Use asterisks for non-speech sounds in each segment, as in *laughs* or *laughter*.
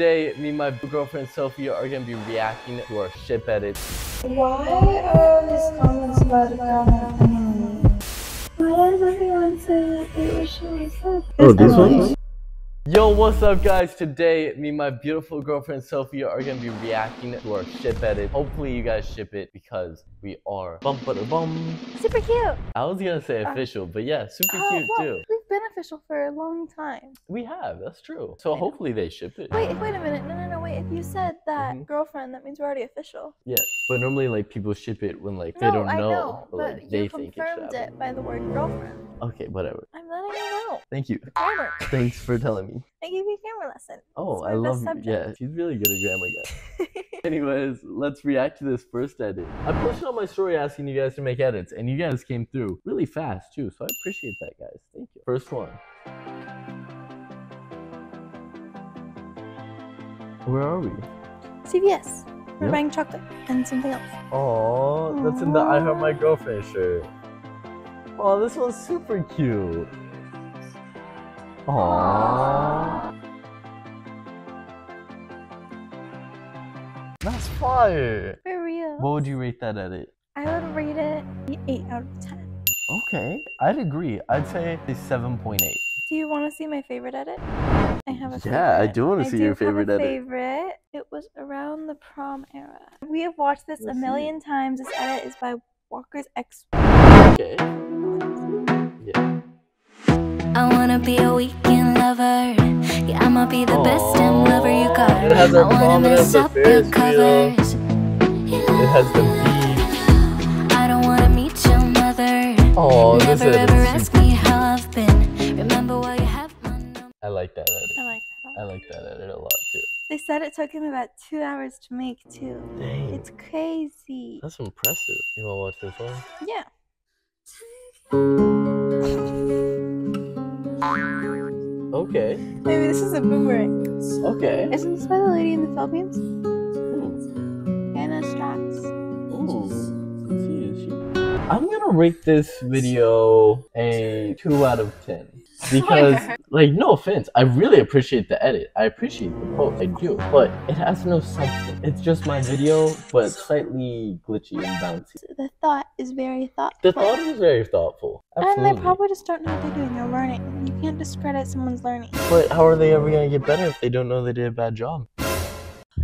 Today, me and my girlfriend Sophia are gonna be reacting to our ship edit. Why are these comments about Ghana Emily? Why does everyone say that they wish it was her? Oh, these ones? Yo, what's up guys? Today, me and my beautiful girlfriend Sophia are gonna be reacting to our ship edit. Hopefully you guys ship it because we are bum bum. Super cute. I was gonna say Uh, official, but yeah, super Oh, cute well, too. Official for a long time. We have, that's true. So know. hopefully they ship it. Wait, wait a minute. No, no, no. Wait. If you said that Mhm. girlfriend, that means we're already official. Yeah, but normally like people ship it when like they no, don't I know, know, but, but like, they you think confirmed it by the word girlfriend. Okay, whatever. I'm letting you know. Thank you. Grammar. *laughs* Thanks for telling me. I gave you a grammar lesson. Oh, It's I love best yeah, she's really good at grammar, guys. *laughs* *laughs* Anyways, let's react to this first edit. I posted on my story asking you guys to make edits, and you guys came through really fast too, so I appreciate that, guys. Thank you. First one. Where are we? CVS. We're Yeah. buying chocolate and something else. Oh, that's in the I Heart My Girlfriend shirt. Oh, this one's super cute. Aww. That's fire. For real. What would you rate that edit? I would rate it 8 out of 10. Okay, I'd agree. I'd say a 7.8. Do you want to see my favorite edit? I have a Yeah, I do wanna see do your have favorite a edit. favorite. It was around the prom era. We have watched this Let's a see million times. This edit is by Walker's ex. Okay. Yeah. I wanna be a weekend lover. Yeah, I'ma be the best damn lover you got. It has I our wanna mess of up your wheel. covers. It has the beat. I don't wanna meet your mother. Oh, this Never ever is ask me how I've been. Remember why you have my number. I like that edit. I like that. I like that edit a lot too. They said it took him about two hours to make too. Dang. It's crazy. That's impressive. You wanna watch this one? Yeah. *laughs* Okay. Maybe this is a boomerang. Okay. Isn't this by the lady in the Philippines? Hmm. Ooh. Anna Strax. Ooh. Let's hmm. see, is she- I'm gonna rate this video a two out of ten *laughs* Oh because, like, no offense, I really appreciate the edit. I appreciate the post, I do, but it has no substance. It's just my video, but slightly glitchy and bouncy. The thought is very thoughtful. The thought is very thoughtful. And they probably just don't know what they're doing. They're learning. You can't discredit someone's learning. But how are they ever gonna get better if they don't know they did a bad job?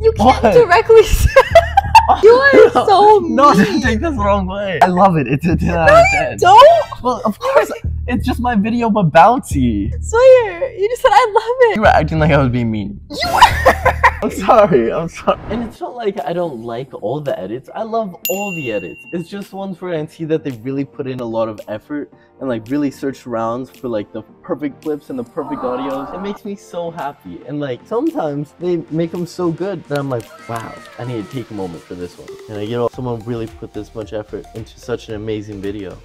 You can't What? directly *laughs* say *laughs* You are so No, mean. don't take this the wrong way. I love it. It's a 10 out of 10. Don't *laughs* Well, of course, it's just my video, but bouncy. Sawyer, You just said I love it. You it. were acting like I was being mean. You were. *laughs* I'm sorry. I'm sorry. And it's not like I don't like all the edits. I love all the edits. It's just ones where I see that they really put in a lot of effort and like really search rounds for like the perfect clips and the perfect audios. It makes me so happy. And like sometimes they make them so good that I'm like, wow, I need to take a moment for this one. And I get all someone really put this much effort into such an amazing video.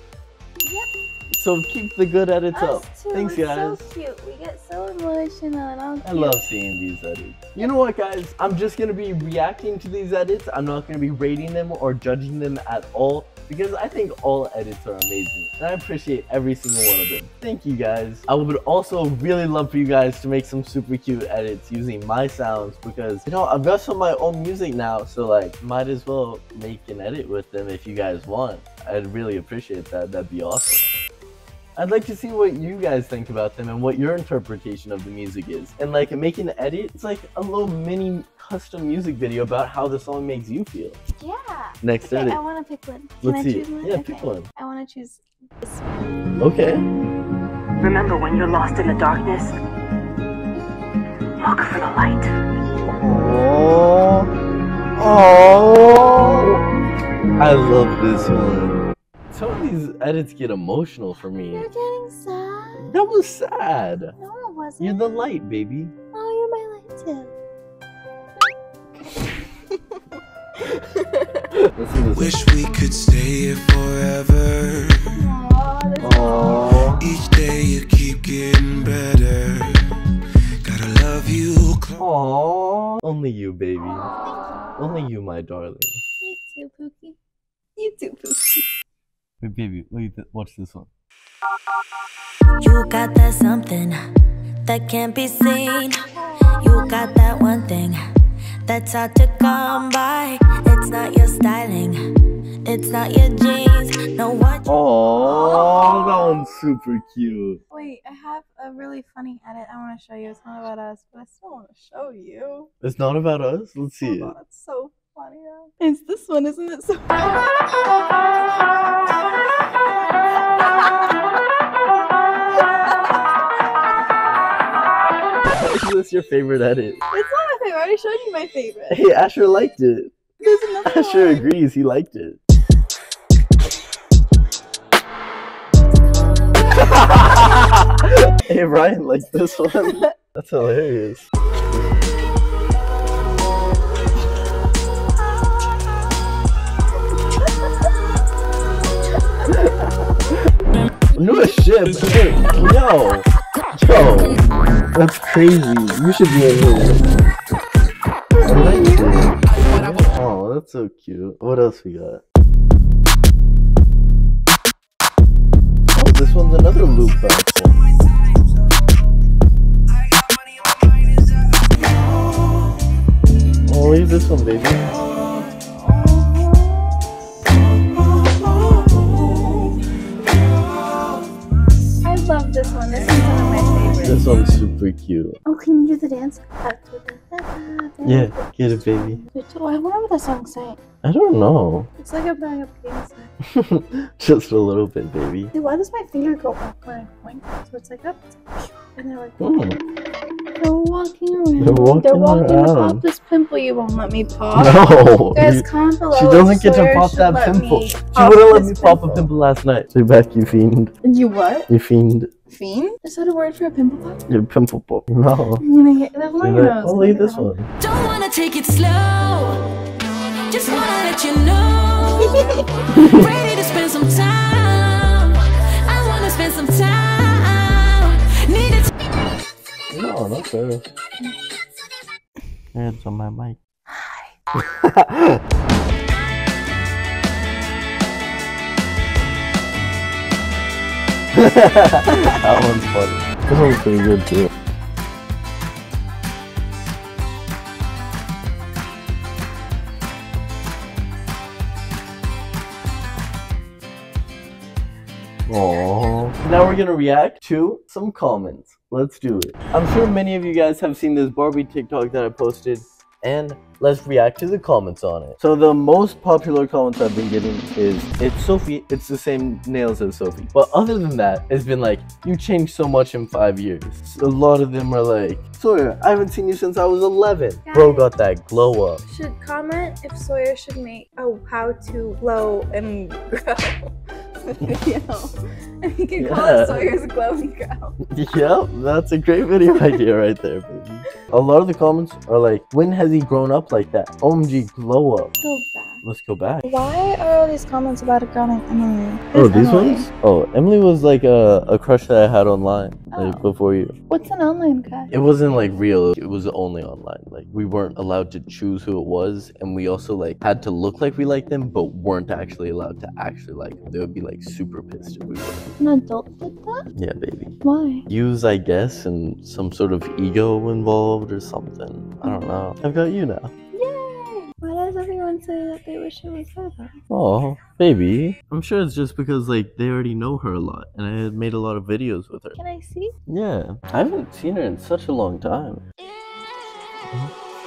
So keep the good edits up. Too. Thanks, We're guys. So cute. We get so emotional and all I love seeing these edits. You know what, guys? I'm just gonna be reacting to these edits. I'm not gonna be rating them or judging them at all because I think all edits are amazing and I appreciate every single one of them. Thank you, guys. I would also really love for you guys to make some super cute edits using my sounds because you know I've got some of my own music now, so like might as well make an edit with them if you guys want. I'd really appreciate that. That'd be awesome. I'd like to see what you guys think about them and what your interpretation of the music is. And like making an edit, it's like a little mini custom music video about how the song makes you feel. Yeah. Next Okay, edit. I want to pick one. Can Let's I see. choose one? Yeah, okay. pick one. I want to choose this one. Okay. Remember when you're lost in the darkness? Look for the light. Oh. Oh. I love this one. Some of these edits get emotional for me. You're getting sad. That was sad. No, it wasn't. You're the light, baby. Oh, you're my light too. Listen to this. Wish we could stay here forever. Aw, that's Oh. Each day you keep getting better. Gotta love you close. Aww. Only you, baby. Only you, my darling. Wait, baby, wait, watch this one. You got that something that can't be seen. You got that one thing that's hard to come by. It's not your styling, it's not your jeans. No, what Oh, that one's super cute. Wait, I have a really funny edit I want to show you. It's not about us, but I still want to show you. It's not about us. Let's see Oh it. god, it's so funny. though. It's this one, isn't it? So Is this your favorite edit? It's not my favorite. I already showed you my favorite. Hey, Asher liked it. There's another Asher one. agrees. He liked it. *laughs* hey, Ryan liked this one. *laughs* That's hilarious. No shit. Hey, yo. Yo. That's crazy. You should be in here. I like it. Oh, that's so cute. What else we got? Oh, this one's another loop back one. Oh, leave this one, baby. My favorites. This one's super cute. Oh, can you do the dance? Yeah, get it, baby. Oh, I wonder what that song's saying. I don't know. It's like a bag of pizza. *laughs* Just a little bit, baby. Dude, why does my finger go up when I point? So it's like up, and then like Hmm. They're walking around. They're walking to around. pop this pimple you won't let me pop. No. Guys, you- comment below. she doesn't get to pop that pimple. me She wouldn't let this me pop a pimple last night. Say back, you fiend. You what? You fiend. Fiend? Is that a word for a pimple pop? Your pimple pop. No. *laughs* I'm gonna get that Say one. that. I'll leave this one. Don't wanna take it slow. Just wanna let you know. *laughs* Ready to spend some time. I wanna spend some time. No, not fair. Hands on my mic. *laughs* that one's funny. This one's pretty good too. Aww. Now we're gonna react to some comments. Let's do it. I'm sure many of you guys have seen this Barbie TikTok that I posted, and let's react to the comments on it. So the most popular comments I've been getting is, it's Sophie, it's the same nails as Sophie. But other than that, it's been like, you changed so much in five years. A lot of them are like, Sawyer, I haven't seen you since I was 11. Bro got that glow up. Should comment if Sawyer should make a how to glow and *laughs* grow video. And *laughs* you can call Yeah. it Sawyer's glow and grow. *laughs* Yep, that's a great video idea right there, baby. A lot of the comments are like, when has he grown up like that? OMG, glow up. Go back. Let's go back. Why are all these comments about a girl named Emily? Oh, these Emily? ones? Oh, Emily was like a, a crush that I had online, like Oh. before you. What's an online guy? It wasn't like real, it was only online. Like, we weren't allowed to choose who it was, and we also like had to look like we liked them, but weren't actually allowed to actually like them. They would be like super pissed if we were. An adult did that? Yeah, baby. Why? Use, I guess, and some sort of ego involved or something. I don't know. I've got you now. Yay! Why does everyone say that they wish it was her though? Oh, baby. I'm sure it's just because like they already know her a lot, and I had made a lot of videos with her. Can I see? Yeah, I haven't seen her in such a long time.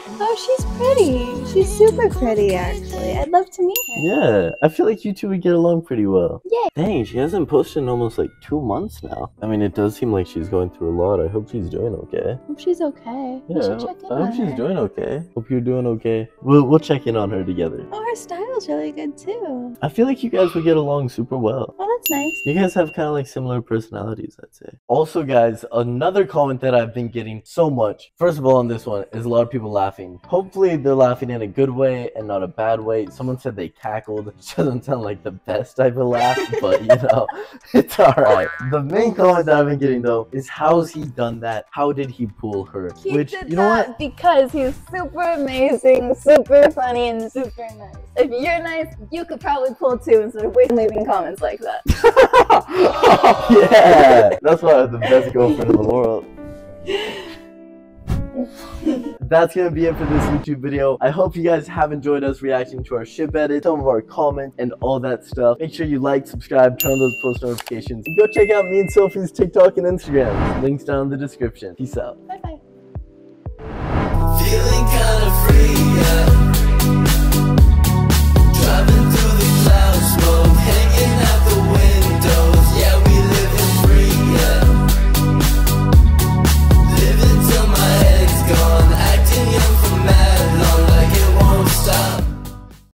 Oh, she's pretty. She's super pretty, actually. I'd love to meet her. Yeah, I feel like you two would get along pretty well. Yeah. Dang, she hasn't posted in almost like two months now. I mean, it does seem like she's going through a lot. I hope she's doing okay. Hope she's okay. Yeah, check in I hope she's her. doing okay. Hope you're doing okay. We'll we'll check in on her together. Oh, her style's really good too. I feel like you guys would get along super well. Oh, that's nice. You guys have kind of like similar personalities, I'd say. Also, guys, another comment that I've been getting so much, first of all, on this one, is a lot of people laughing. Hopefully, they're laughing in a good way and not a bad way. Someone said they cackled, *laughs* which doesn't sound like the best type of laugh, but you know, *laughs* it's alright. The main comment that I've been getting though is how's he done that? How did he pull her? He which, did you know that what? because he's super amazing, super funny, and super nice. If you're nice, you could probably pull too instead of waiting leaving comments like that. *laughs* Oh, yeah, that's why I have the best girlfriend in the world. That's gonna be it for this YouTube video. I hope you guys have enjoyed us reacting to our ship edit, some of our comments, and all that stuff. Make sure you like, subscribe, turn on those post notifications, and go check out me and Sophie's TikTok and Instagram. Links down in the description. Peace out. Bye bye. Feeling kinda free.